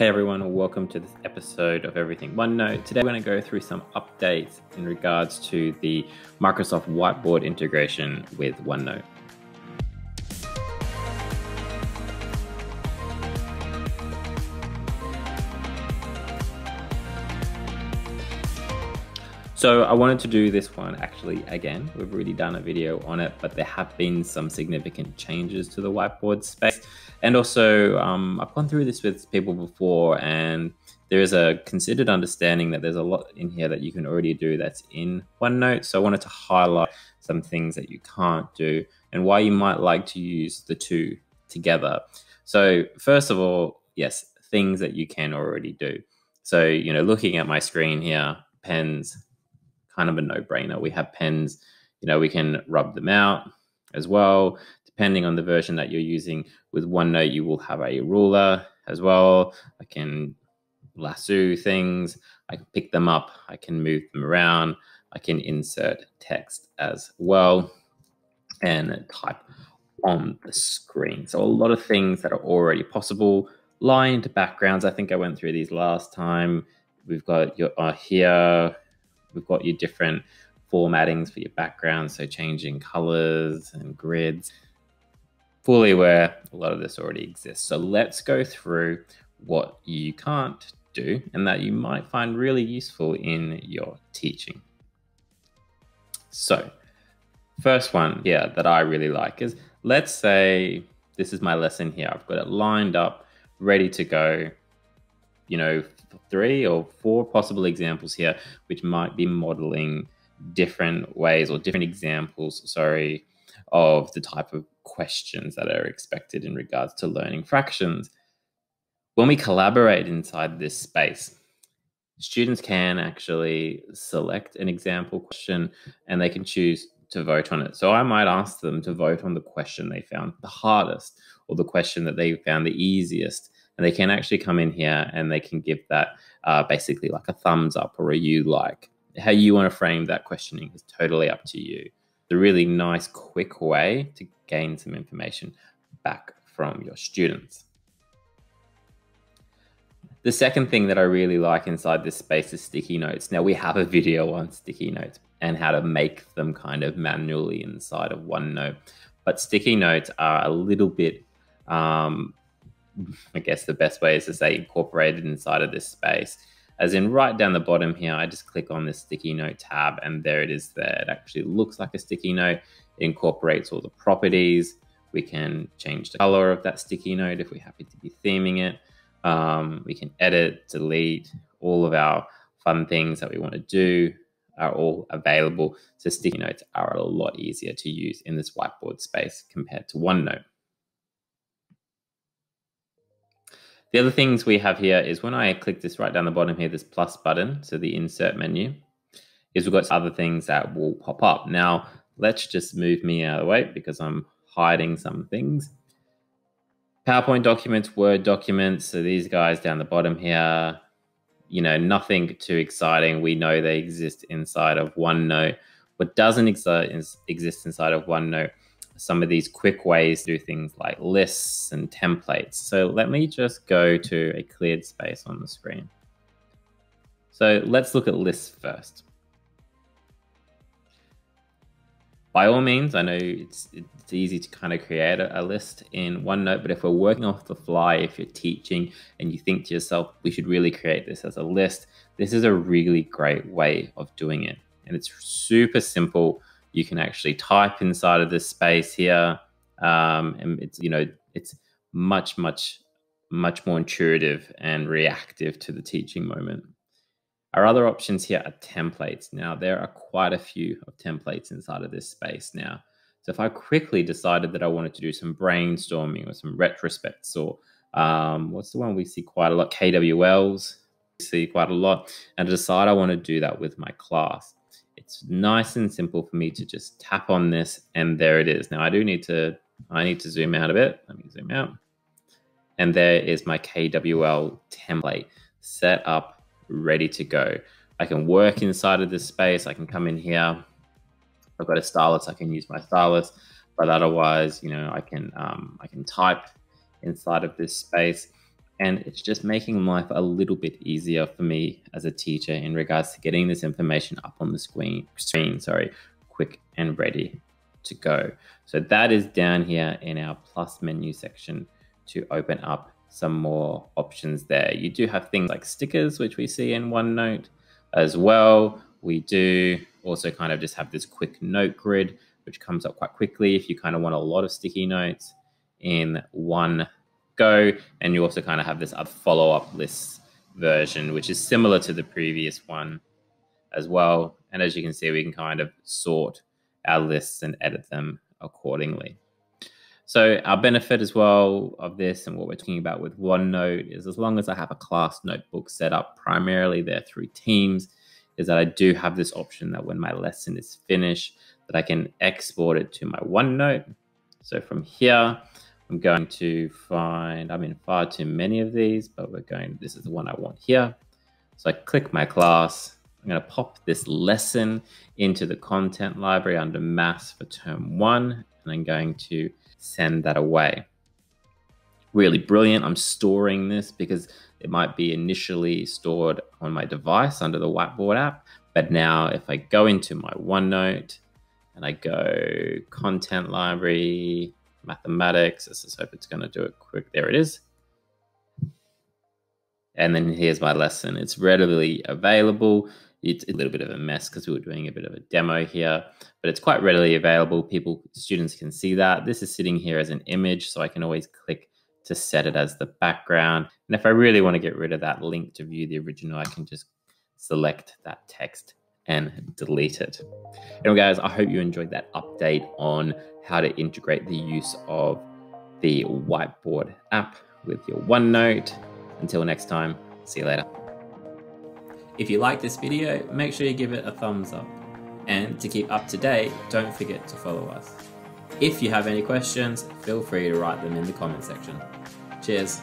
Hey everyone, welcome to this episode of Everything OneNote. Today we're going to go through some updates in regards to the Microsoft Whiteboard integration with OneNote. So I wanted to do this one actually again. We've already done a video on it, but there have been some significant changes to the whiteboard space. And also, um, I've gone through this with people before, and there is a considered understanding that there's a lot in here that you can already do that's in OneNote. So I wanted to highlight some things that you can't do and why you might like to use the two together. So first of all, yes, things that you can already do. So, you know, looking at my screen here, pens, kind of a no-brainer. We have pens, you know, we can rub them out as well. Depending on the version that you're using with OneNote, you will have a ruler as well. I can lasso things. I can pick them up. I can move them around. I can insert text as well and type on the screen. So a lot of things that are already possible. Lined backgrounds. I think I went through these last time. We've got your uh, here we've got your different formattings for your background, so changing colors and grids. Fully aware a lot of this already exists. So let's go through what you can't do and that you might find really useful in your teaching. So, first one, yeah, that I really like is let's say this is my lesson here. I've got it lined up, ready to go you know, three or four possible examples here, which might be modeling different ways or different examples, sorry, of the type of questions that are expected in regards to learning fractions. When we collaborate inside this space, students can actually select an example question and they can choose to vote on it. So I might ask them to vote on the question they found the hardest or the question that they found the easiest and they can actually come in here and they can give that uh, basically like a thumbs up or a you like. How you want to frame that questioning is totally up to you. The really nice, quick way to gain some information back from your students. The second thing that I really like inside this space is sticky notes. Now we have a video on sticky notes and how to make them kind of manually inside of OneNote. But sticky notes are a little bit um, I guess the best way is to say incorporated inside of this space. As in right down the bottom here, I just click on this sticky note tab and there it is there. It actually looks like a sticky note. It incorporates all the properties. We can change the color of that sticky note if we're happy to be theming it. Um, we can edit, delete, all of our fun things that we want to do are all available. So sticky notes are a lot easier to use in this whiteboard space compared to OneNote. The other things we have here is when I click this right down the bottom here, this plus button, so the insert menu, is we've got other things that will pop up. Now, let's just move me out of the way because I'm hiding some things. PowerPoint documents, Word documents, so these guys down the bottom here, you know, nothing too exciting. We know they exist inside of OneNote. What doesn't exist inside of OneNote some of these quick ways to do things like lists and templates. So let me just go to a cleared space on the screen. So let's look at lists first. By all means, I know it's, it's easy to kind of create a, a list in OneNote, but if we're working off the fly, if you're teaching and you think to yourself, we should really create this as a list, this is a really great way of doing it. And it's super simple you can actually type inside of this space here. Um, and it's, you know, it's much, much, much more intuitive and reactive to the teaching moment. Our other options here are templates. Now, there are quite a few of templates inside of this space now. So if I quickly decided that I wanted to do some brainstorming or some retrospects or um, what's the one we see quite a lot? KWLs, we see quite a lot. And decide I want to do that with my class it's nice and simple for me to just tap on this and there it is. Now I do need to, I need to zoom out a bit. Let me zoom out. And there is my KWL template set up, ready to go. I can work inside of this space. I can come in here. I've got a stylus. I can use my stylus, but otherwise, you know, I can, um, I can type inside of this space and it's just making life a little bit easier for me as a teacher in regards to getting this information up on the screen, screen sorry, quick and ready to go. So that is down here in our plus menu section to open up some more options there. You do have things like stickers, which we see in OneNote as well. We do also kind of just have this quick note grid, which comes up quite quickly if you kind of want a lot of sticky notes in one go. And you also kind of have this follow up list version, which is similar to the previous one as well. And as you can see, we can kind of sort our lists and edit them accordingly. So our benefit as well of this and what we're talking about with OneNote is as long as I have a class notebook set up primarily there through Teams, is that I do have this option that when my lesson is finished, that I can export it to my OneNote. So from here, I'm going to find, I'm in far too many of these, but we're going, this is the one I want here. So I click my class, I'm going to pop this lesson into the content library under maths for term one, and I'm going to send that away. Really brilliant. I'm storing this because it might be initially stored on my device under the Whiteboard app. But now if I go into my OneNote and I go content library, mathematics, let's just hope it's going to do it quick. There it is. And then here's my lesson. It's readily available. It's a little bit of a mess because we were doing a bit of a demo here, but it's quite readily available. People, students can see that. This is sitting here as an image, so I can always click to set it as the background. And if I really want to get rid of that link to view the original, I can just select that text and delete it. Anyway, guys, I hope you enjoyed that update on how to integrate the use of the Whiteboard app with your OneNote. Until next time, see you later. If you like this video, make sure you give it a thumbs up. And to keep up to date, don't forget to follow us. If you have any questions, feel free to write them in the comment section. Cheers.